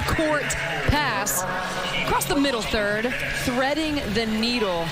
court pass across the middle third, threading the needle.